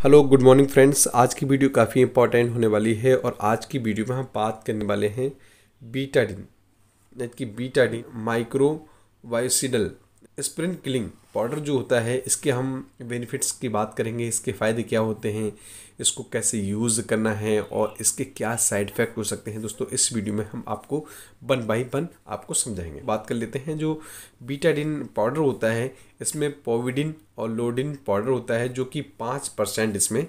Hello, good morning friends. आज की video काफ़ी इंपॉर्टेंट होने वाली है और आज की वीडियो में हम बात करने वाले हैं बीटाडिन। यानी कि betadine micro biocidal sprint killing powder जो होता है, इसके हम बेनिफिट्स की बात करेंगे, इसके फ़ायदे क्या होते हैं, इसको कैसे यूज़ करना है और इसके क्या साइड इफ़ेक्ट हो सकते हैं दोस्तों, इस वीडियो में हम आपको वन बाई वन आपको समझाएँगे। बात कर लेते हैं जो बीटाडिन पाउडर होता है, इसमें पोविडिन और लोडिन पाउडर होता है जो कि पाँच परसेंट इसमें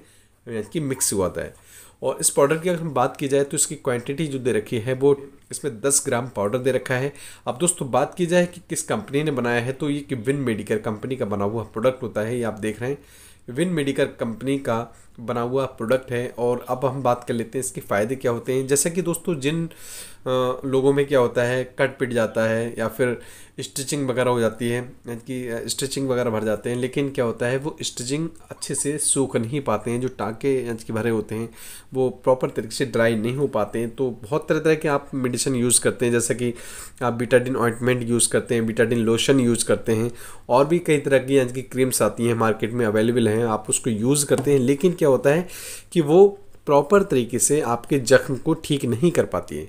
यानी कि मिक्स हुआ था। और इस पाउडर की अगर हम बात की जाए तो इसकी क्वांटिटी जो दे रखी है वो इसमें 10 ग्राम पाउडर दे रखा है। अब दोस्तों, बात की जाए कि किस कंपनी ने बनाया है तो ये कि विन मेडिकल कंपनी का बना हुआ प्रोडक्ट होता है। ये आप देख रहे हैं विन मेडिकल कंपनी का बना हुआ प्रोडक्ट है और अब हम बात कर लेते हैं इसके फ़ायदे क्या होते हैं। जैसे कि दोस्तों, जिन लोगों में क्या होता है, कट पिट जाता है या फिर स्टिचिंग वगैरह हो जाती है कि स्टिचिंग वगैरह भर जाते हैं, लेकिन क्या होता है, वो स्टिचिंग अच्छे से सूख नहीं पाते हैं, जो टाँके के भरे होते हैं, वो प्रॉपर तरीके से ड्राई नहीं हो पाते हैं। तो बहुत तरह तरह के आप मेडिसिन यूज़ करते हैं, जैसे कि आप बीटाडिन ऑइंटमेंट यूज़ करते हैं बीटाडिन लोशन यूज़ करते हैं, और भी कई तरह की यानी कि क्रीम्स आती हैं मार्केट में अवेलेबल हैं, आप उसको यूज़ करते हैं, लेकिन क्या होता है कि वो प्रॉपर तरीके से आपके जख्म को ठीक नहीं कर पाती है।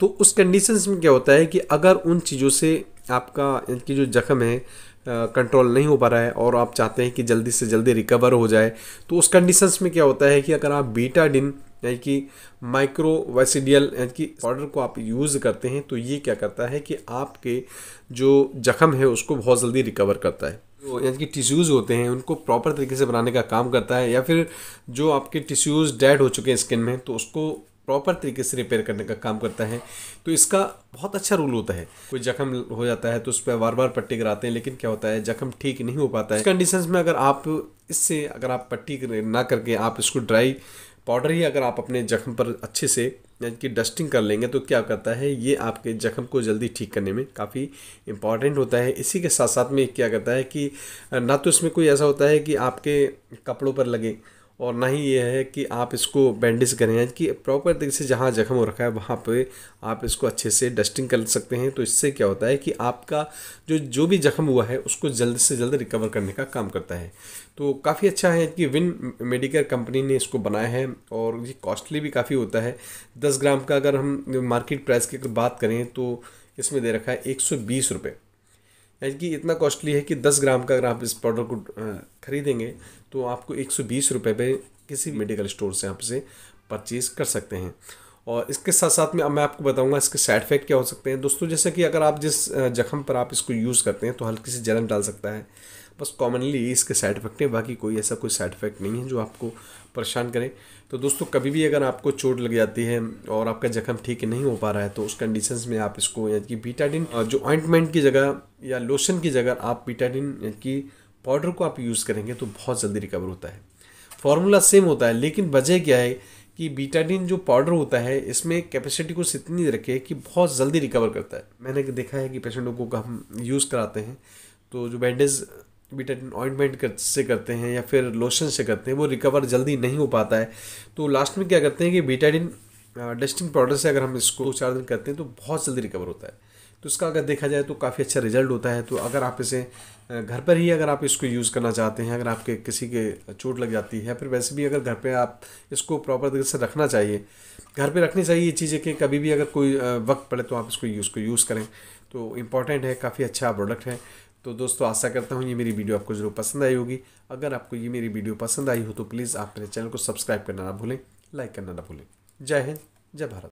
तो उस कंडीशंस में क्या होता है कि अगर उन चीज़ों से आपका, इनकी जो जख्म है कंट्रोल नहीं हो पा रहा है और आप चाहते हैं कि जल्दी से जल्दी रिकवर हो जाए तो उस कंडीशंस में क्या होता है कि अगर आप बीटाडिन यानी कि माइक्रो वैसिडियल यानी कि पाउडर को आप यूज़ करते हैं तो ये क्या करता है कि आपके जो जख्म है, उसको बहुत जल्दी रिकवर करता है। जो यानी कि टिश्यूज़ होते हैं, उनको प्रॉपर तरीके से बनाने का काम करता है या फिर जो आपके टिश्यूज़ डेड हो चुके हैं स्किन में तो उसको प्रॉपर तरीके से रिपेयर करने का काम करता है। तो इसका बहुत अच्छा रूल होता है। कोई जख्म हो जाता है तो उस पर बार बार पट्टी कराते हैं, लेकिन क्या होता है, जख्म ठीक नहीं हो पाता है। इस कंडीशन में अगर आप, इससे अगर आप पट्टी ना करके आप इसको ड्राई पाउडर ही अगर आप अपने जख्म पर अच्छे से, यानी कि डस्टिंग कर लेंगे तो क्या करता है, ये आपके जख्म को जल्दी ठीक करने में काफ़ी इंपॉर्टेंट होता है। इसी के साथ साथ में क्या करता है कि, ना तो इसमें कोई ऐसा होता है कि आपके कपड़ों पर लगे और ना ही ये है कि आप इसको बैंडेज करें। कि प्रॉपर तरीके से जहाँ जख्म हो रखा है, वहाँ पे आप इसको अच्छे से डस्टिंग कर सकते हैं। तो इससे क्या होता है कि आपका जो जो भी जख्म हुआ है, उसको जल्द से जल्द रिकवर करने का काम करता है। तो काफ़ी अच्छा है कि विन मेडिकल कंपनी ने इसको बनाया है और ये कॉस्टली भी काफ़ी होता है। दस ग्राम का अगर हम मार्केट प्राइस की बात करें तो इसमें दे रखा है एक सौ बीस रुपये यानी कि इतना कॉस्टली है कि दस ग्राम का अगर आप इस पाउडर को ख़रीदेंगे तो आपको एक सौ बीस रुपये पर किसी मेडिकल स्टोर से आप इसे परचेज़ कर सकते हैं। और इसके साथ साथ में अब मैं आपको बताऊँगा इसके साइड इफ़ेक्ट क्या हो सकते हैं। दोस्तों, जैसे कि अगर आप जिस जख्म पर आप इसको यूज़ करते हैं तो हल्की सी जलन डाल सकता है। बस कॉमनली इसके साइड इफ़ेक्ट हैं, बाकी कोई ऐसा कोई साइड इफ़ेक्ट नहीं है जो आपको परेशान करें। तो दोस्तों, कभी भी अगर आपको चोट लग जाती है और आपका जख्म ठीक नहीं हो पा रहा है तो उस कंडीशन में आप इसको यानी कि बीटाडिन जो ऑइंटमेंट की जगह या लोशन की जगह आप बीटाडिन कि पाउडर को आप यूज़ करेंगे तो बहुत जल्दी रिकवर होता है। फॉर्मूला सेम होता है, लेकिन वजह क्या है कि बीटाडिन जो पाउडर होता है, इसमें कैपेसिटी को इतनी रखे कि बहुत जल्दी रिकवर करता है। मैंने देखा है कि पेशेंटों को हम यूज़ कराते हैं तो जो बैंडेज बीटाडिन ऑइंटमेंट कर, से करते हैं या फिर लोशन से करते हैं वो रिकवर जल्दी नहीं हो पाता है। तो लास्ट में क्या करते हैं कि बीटाडिन डस्टिंग पाउडर से अगर हम इसको दो चार दिन करते हैं तो बहुत जल्दी रिकवर होता है। तो इसका अगर देखा जाए तो काफ़ी अच्छा रिज़ल्ट होता है। तो अगर आप इसे घर पर ही अगर आप इसको यूज़ करना चाहते हैं अगर आपके किसी के चोट लग जाती है फिर वैसे भी अगर घर पे आप इसको प्रॉपर तरीके से रखना चाहिए घर पे रखनी चाहिए ये चीज़ें कि कभी भी अगर कोई वक्त पड़े तो आप इसको यूज़ को यूज़ करें। तो इंपॉर्टेंट है काफ़ी अच्छा प्रोडक्ट है। तो दोस्तों, आशा करता हूँ ये मेरी वीडियो आपको ज़रूर पसंद आई होगी। अगर आपको ये मेरी वीडियो पसंद आई हो तो प्लीज़ आप मेरे चैनल को सब्सक्राइब करना ना भूलें, लाइक करना ना भूलें। जय हिंद, जय भारत।